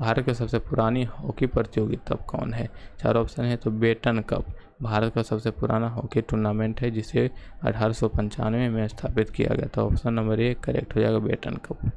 भारत की सबसे पुरानी हॉकी प्रतियोगिता कौन है? चार ऑप्शन है तो बेटन कप। भारत का सबसे पुराना हॉकी टूर्नामेंट है, जिसे अठारह सौ पंचानवे में स्थापित किया गया था। ऑप्शन नंबर एक करेक्ट हो जाएगा बेटन कप।